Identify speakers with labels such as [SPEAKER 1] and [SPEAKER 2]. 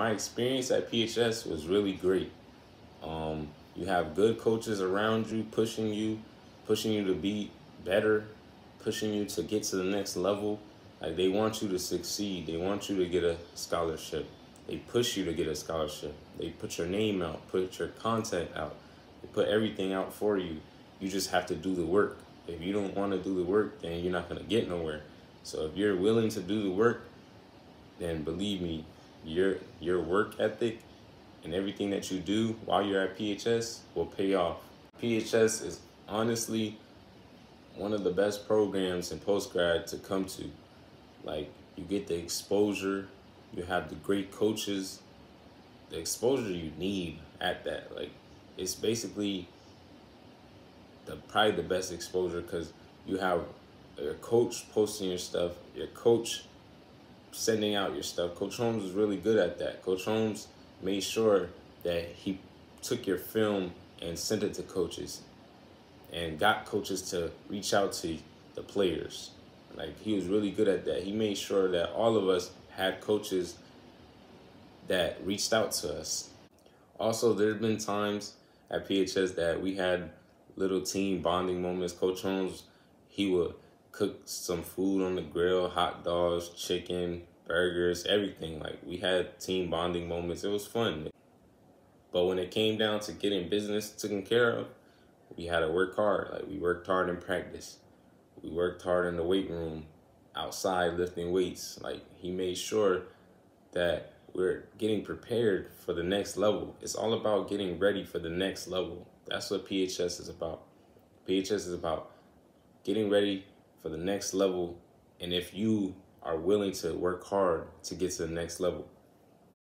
[SPEAKER 1] My experience at PHS was really great. Um, you have good coaches around you, pushing you, pushing you to be better, pushing you to get to the next level. Like they want you to succeed. They want you to get a scholarship. They push you to get a scholarship. They put your name out, put your content out. They put everything out for you. You just have to do the work. If you don't want to do the work, then you're not going to get nowhere. So if you're willing to do the work, then believe me, your your work ethic and everything that you do while you're at PHS will pay off. PHS is honestly one of the best programs in postgrad to come to. Like you get the exposure, you have the great coaches, the exposure you need at that. Like it's basically the probably the best exposure because you have your coach posting your stuff, your coach sending out your stuff. Coach Holmes was really good at that. Coach Holmes made sure that he took your film and sent it to coaches and got coaches to reach out to the players. Like he was really good at that. He made sure that all of us had coaches that reached out to us. Also, there have been times at PHS that we had little team bonding moments. Coach Holmes, he would cook some food on the grill, hot dogs, chicken, burgers, everything. Like we had team bonding moments. It was fun. But when it came down to getting business taken care of, we had to work hard. Like we worked hard in practice. We worked hard in the weight room, outside lifting weights. Like he made sure that we're getting prepared for the next level. It's all about getting ready for the next level. That's what PHS is about. PHS is about getting ready for the next level. And if you are willing to work hard to get to the next level,